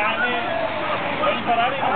carne, el Ferrari